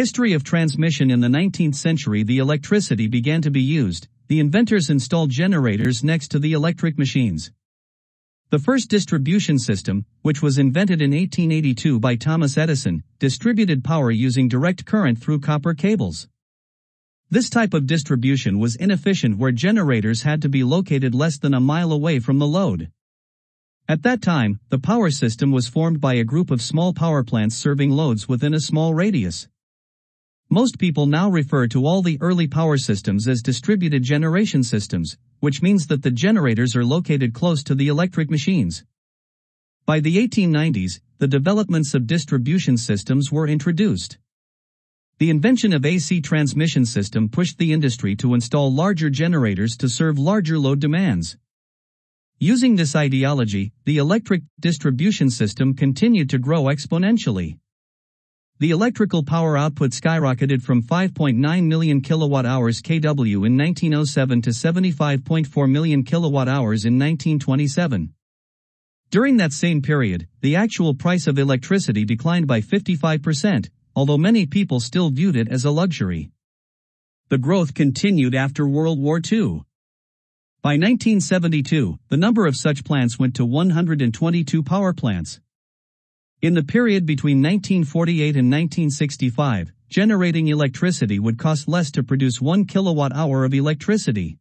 History of transmission in the 19th century the electricity began to be used, the inventors installed generators next to the electric machines. The first distribution system, which was invented in 1882 by Thomas Edison, distributed power using direct current through copper cables. This type of distribution was inefficient where generators had to be located less than a mile away from the load. At that time, the power system was formed by a group of small power plants serving loads within a small radius. Most people now refer to all the early power systems as distributed generation systems, which means that the generators are located close to the electric machines. By the 1890s, the developments of distribution systems were introduced. The invention of AC transmission system pushed the industry to install larger generators to serve larger load demands. Using this ideology, the electric distribution system continued to grow exponentially. The electrical power output skyrocketed from 5.9 million kilowatt hours kW in 1907 to 75.4 million kilowatt hours in 1927. During that same period, the actual price of electricity declined by 55%, although many people still viewed it as a luxury. The growth continued after World War II. By 1972, the number of such plants went to 122 power plants. In the period between 1948 and 1965, generating electricity would cost less to produce 1 kilowatt hour of electricity.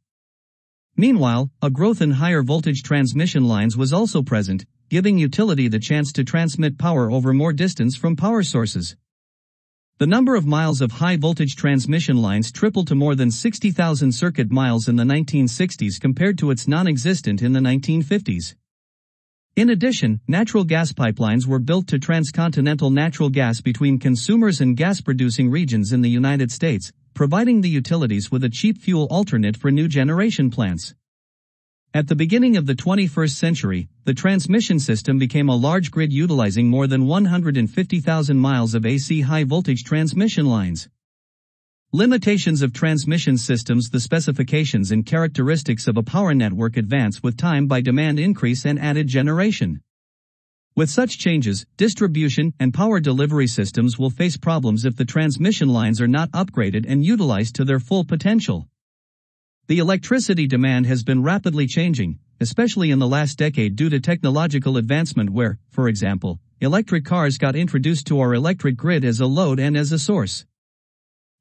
Meanwhile, a growth in higher voltage transmission lines was also present, giving utility the chance to transmit power over more distance from power sources. The number of miles of high voltage transmission lines tripled to more than 60,000 circuit miles in the 1960s compared to its non-existent in the 1950s. In addition, natural gas pipelines were built to transcontinental natural gas between consumers and gas-producing regions in the United States, providing the utilities with a cheap fuel alternate for new generation plants. At the beginning of the 21st century, the transmission system became a large grid utilizing more than 150,000 miles of AC high voltage transmission lines. Limitations of transmission systems The specifications and characteristics of a power network advance with time by demand increase and added generation. With such changes, distribution and power delivery systems will face problems if the transmission lines are not upgraded and utilized to their full potential. The electricity demand has been rapidly changing, especially in the last decade due to technological advancement where, for example, electric cars got introduced to our electric grid as a load and as a source.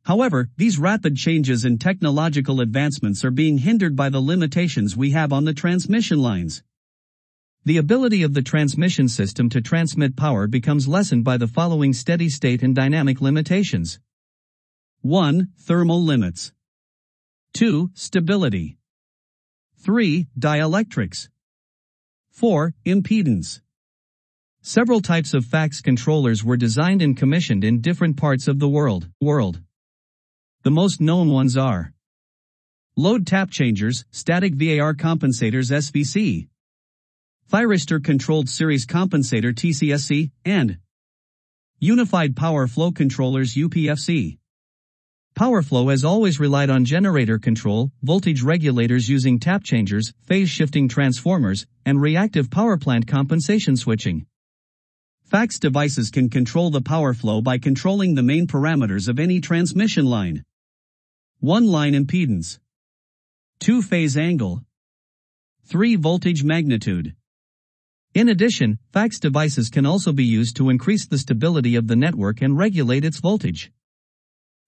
However, these rapid changes in technological advancements are being hindered by the limitations we have on the transmission lines. The ability of the transmission system to transmit power becomes lessened by the following steady state and dynamic limitations. 1. Thermal limits. 2. Stability. 3. Dielectrics. 4. Impedance. Several types of FACTS controllers were designed and commissioned in different parts of the world. world. The most known ones are Load tap changers, static VAR compensators SVC, Thyristor controlled series compensator TCSC, and Unified Power Flow Controllers UPFC. PowerFlow has always relied on generator control, voltage regulators using tap changers, phase shifting transformers, and reactive power plant compensation switching. FACTS devices can control the power flow by controlling the main parameters of any transmission line. 1 line impedance, 2 phase angle, 3 voltage magnitude. In addition, FACTS devices can also be used to increase the stability of the network and regulate its voltage.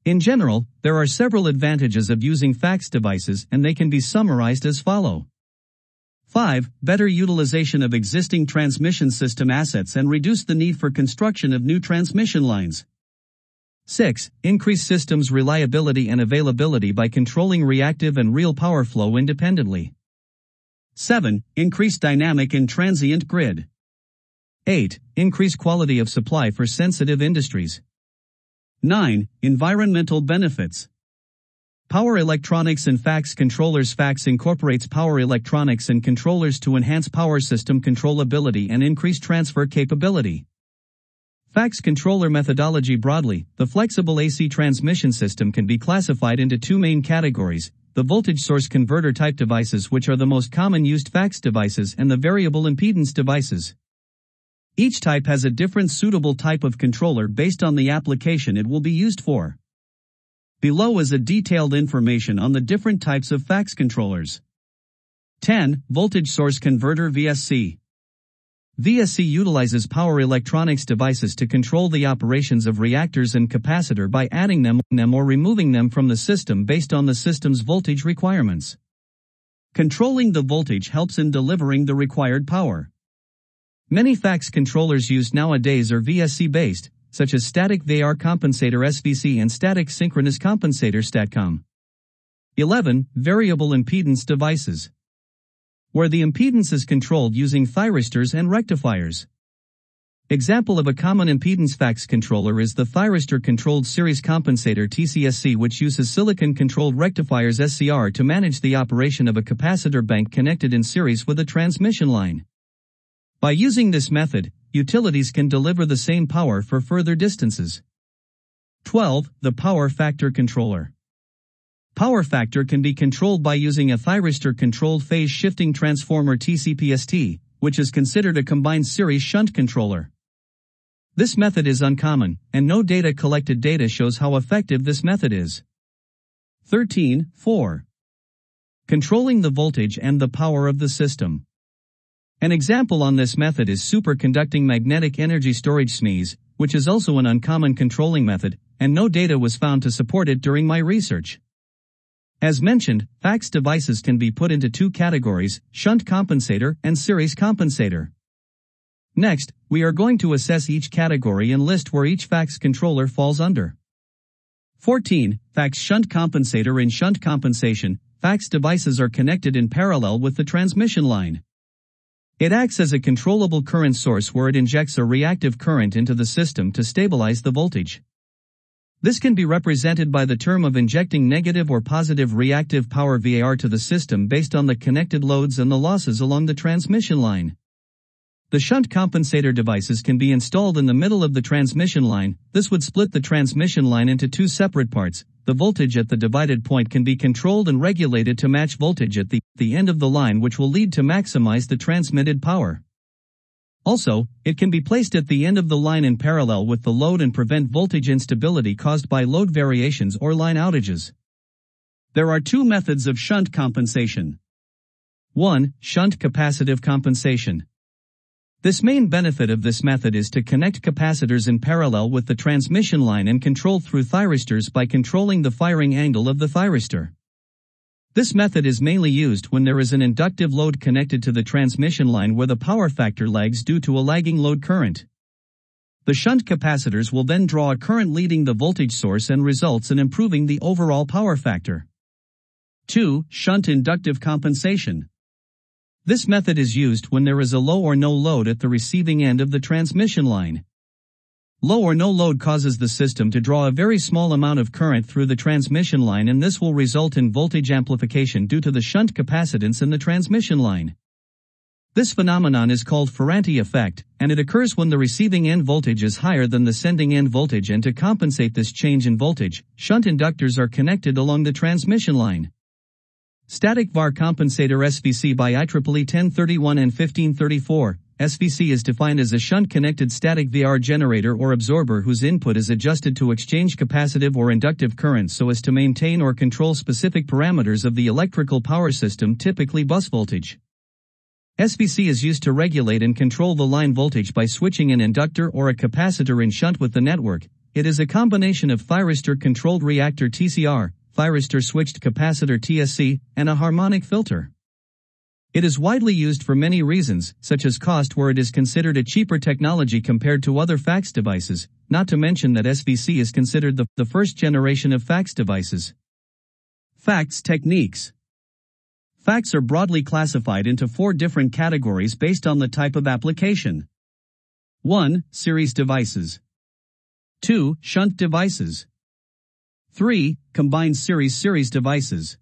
In general, there are several advantages of using FACTS devices and they can be summarized as follow. 5. Better utilization of existing transmission system assets and reduce the need for construction of new transmission lines. 6. Increase systems reliability and availability by controlling reactive and real power flow independently. 7. Increase dynamic and transient grid. 8. Increase quality of supply for sensitive industries. 9. Environmental benefits. Power electronics and FACTS controllers FACTS incorporates power electronics and controllers to enhance power system controllability and increase transfer capability. FACTS controller methodology broadly, the flexible AC transmission system can be classified into two main categories, the voltage source converter type devices which are the most common used FACTS devices and the variable impedance devices. Each type has a different suitable type of controller based on the application it will be used for. Below is a detailed information on the different types of FACTS controllers. 10. Voltage Source Converter VSC. VSC utilizes power electronics devices to control the operations of reactors and capacitor by adding them, them or removing them from the system based on the system's voltage requirements. Controlling the voltage helps in delivering the required power. Many FACTS controllers used nowadays are VSC based, such as static VAR compensator SVC and static synchronous compensator STATCOM. 11. Variable impedance devices. Where the impedance is controlled using thyristors and rectifiers. Example of a common impedance FACTS controller is the thyristor controlled series compensator TCSC which uses silicon controlled rectifiers SCR to manage the operation of a capacitor bank connected in series with a transmission line. By using this method, utilities can deliver the same power for further distances. 12. The Power Factor Controller. Power factor can be controlled by using a thyristor-controlled phase shifting transformer TCPST, which is considered a combined series shunt controller. This method is uncommon, and no data collected data shows how effective this method is. 13. 4. Controlling the voltage and the power of the system. An example on this method is superconducting magnetic energy storage SMES, which is also an uncommon controlling method, and no data was found to support it during my research. As mentioned, FACTS devices can be put into two categories, shunt compensator and series compensator. Next, we are going to assess each category and list where each FACTS controller falls under. 14. FACTS shunt compensator In shunt compensation, FACTS devices are connected in parallel with the transmission line. It acts as a controllable current source where it injects a reactive current into the system to stabilize the voltage. This can be represented by the term of injecting negative or positive reactive power VAR to the system based on the connected loads and the losses along the transmission line. The shunt compensator devices can be installed in the middle of the transmission line. This would split the transmission line into two separate parts. The voltage at the divided point can be controlled and regulated to match voltage at the, the end of the line which will lead to maximize the transmitted power. Also, it can be placed at the end of the line in parallel with the load and prevent voltage instability caused by load variations or line outages. There are two methods of shunt compensation. 1. Shunt capacitive compensation. This main benefit of this method is to connect capacitors in parallel with the transmission line and control through thyristors by controlling the firing angle of the thyristor. This method is mainly used when there is an inductive load connected to the transmission line where the power factor lags due to a lagging load current. The shunt capacitors will then draw a current leading the voltage source and results in improving the overall power factor. 2. Shunt inductive compensation. This method is used when there is a low or no load at the receiving end of the transmission line. Low or no load causes the system to draw a very small amount of current through the transmission line and this will result in voltage amplification due to the shunt capacitance in the transmission line. This phenomenon is called Ferranti effect, and it occurs when the receiving end voltage is higher than the sending end voltage and to compensate this change in voltage, shunt inductors are connected along the transmission line. Static VAR compensator SVC by IEEE 1031 and 1534. SVC is defined as a shunt-connected static VAR generator or absorber whose input is adjusted to exchange capacitive or inductive currents so as to maintain or control specific parameters of the electrical power system typically bus voltage. SVC is used to regulate and control the line voltage by switching an inductor or a capacitor in shunt with the network. It is a combination of thyristor-controlled reactor TCR, thyristor switched capacitor TSC, and a harmonic filter. It is widely used for many reasons, such as cost where it is considered a cheaper technology compared to other FACTS devices, not to mention that SVC is considered the, the first generation of FACTS devices. FACTS techniques. FACTS are broadly classified into four different categories based on the type of application. 1. Series devices. 2. Shunt devices. 3. Combined series series devices.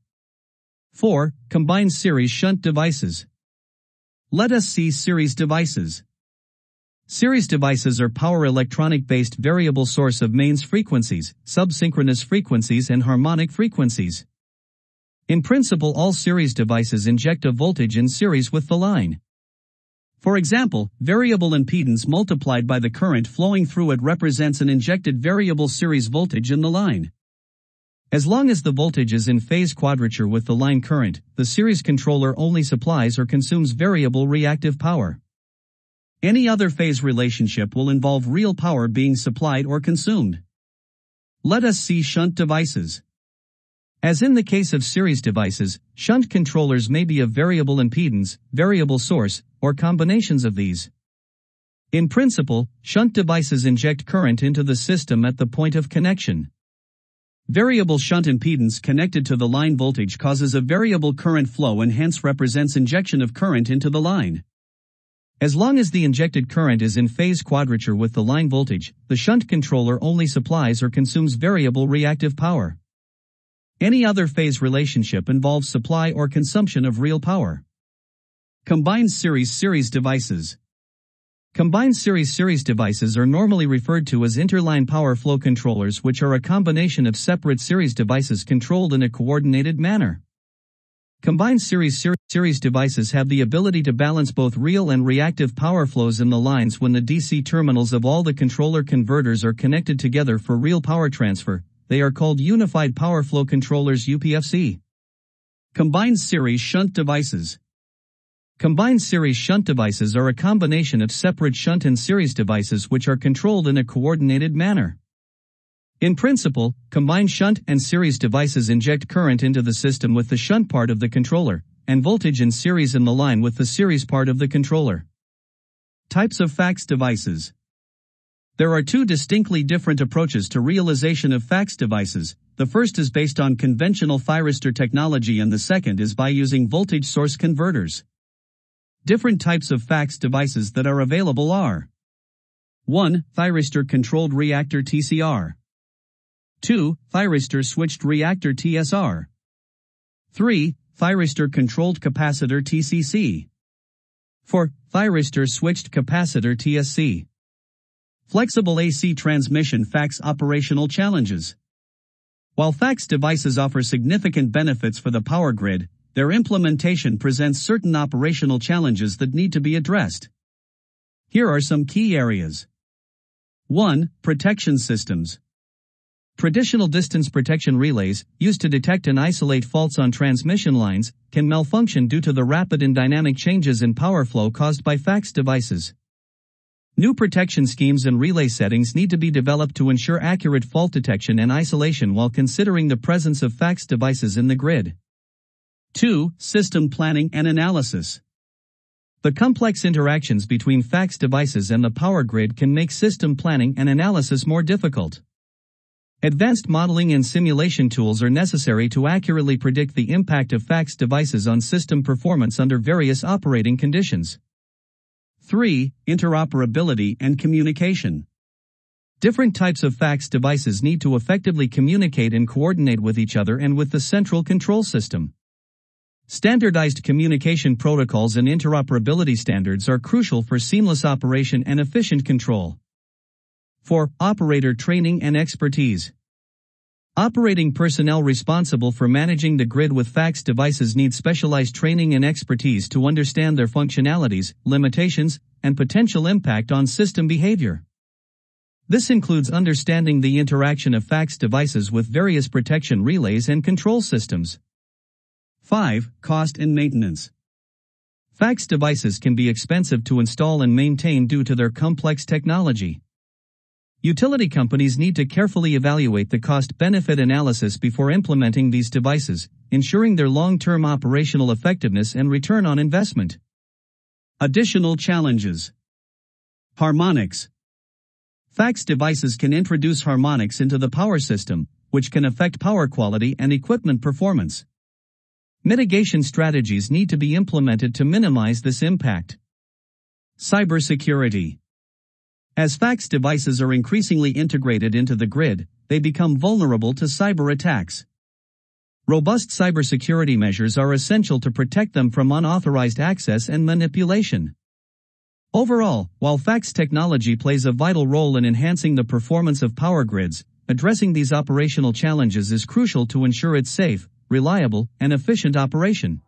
4. Combined series shunt devices. Let us see series devices. Series devices are power electronic based variable source of mains frequencies, subsynchronous frequencies and harmonic frequencies. In principle all series devices inject a voltage in series with the line. For example, variable impedance multiplied by the current flowing through it represents an injected variable series voltage in the line. As long as the voltage is in phase quadrature with the line current, the series controller only supplies or consumes variable reactive power. Any other phase relationship will involve real power being supplied or consumed. Let us see shunt devices. As in the case of series devices, shunt controllers may be of variable impedance, variable source, or combinations of these. In principle, shunt devices inject current into the system at the point of connection. Variable shunt impedance connected to the line voltage causes a variable current flow and hence represents injection of current into the line. As long as the injected current is in phase quadrature with the line voltage, the shunt controller only supplies or consumes variable reactive power. Any other phase relationship involves supply or consumption of real power. Combined series series devices. Combined series series devices are normally referred to as interline power flow controllers which are a combination of separate series devices controlled in a coordinated manner. Combined series ser series devices have the ability to balance both real and reactive power flows in the lines when the DC terminals of all the controller converters are connected together for real power transfer. They are called Unified Power Flow Controllers UPFC. Combined series shunt devices. Combined series shunt devices are a combination of separate shunt and series devices which are controlled in a coordinated manner. In principle, combined shunt and series devices inject current into the system with the shunt part of the controller, and voltage in series in the line with the series part of the controller. Types of FACTS devices. There are two distinctly different approaches to realization of FACTS devices. The first is based on conventional thyristor technology and the second is by using voltage source converters. Different types of FACTS devices that are available are 1. Thyristor controlled reactor TCR 2. Thyristor switched reactor TSR 3. Thyristor controlled capacitor TCC 4. Thyristor switched capacitor TSC Flexible AC transmission FACTS operational challenges While FACTS devices offer significant benefits for the power grid, their implementation presents certain operational challenges that need to be addressed. Here are some key areas. 1. Protection systems. Traditional distance protection relays, used to detect and isolate faults on transmission lines, can malfunction due to the rapid and dynamic changes in power flow caused by FACTS devices. New protection schemes and relay settings need to be developed to ensure accurate fault detection and isolation while considering the presence of FACTS devices in the grid. 2. System planning and analysis. The complex interactions between FACTS devices and the power grid can make system planning and analysis more difficult. Advanced modeling and simulation tools are necessary to accurately predict the impact of FACTS devices on system performance under various operating conditions. 3. Interoperability and communication. Different types of FACTS devices need to effectively communicate and coordinate with each other and with the central control system. Standardized communication protocols and interoperability standards are crucial for seamless operation and efficient control. 4. Operator training and expertise. Operating personnel responsible for managing the grid with FACTS devices need specialized training and expertise to understand their functionalities, limitations, and potential impact on system behavior. This includes understanding the interaction of FACTS devices with various protection relays and control systems. 5. Cost and maintenance. FACTS devices can be expensive to install and maintain due to their complex technology. Utility companies need to carefully evaluate the cost-benefit analysis before implementing these devices, ensuring their long-term operational effectiveness and return on investment. Additional challenges. Harmonics. FACTS devices can introduce harmonics into the power system, which can affect power quality and equipment performance. Mitigation strategies need to be implemented to minimize this impact. Cybersecurity. As FACTS devices are increasingly integrated into the grid, they become vulnerable to cyber attacks. Robust cybersecurity measures are essential to protect them from unauthorized access and manipulation. Overall, while FACTS technology plays a vital role in enhancing the performance of power grids, addressing these operational challenges is crucial to ensure its safe, reliable, and efficient operation.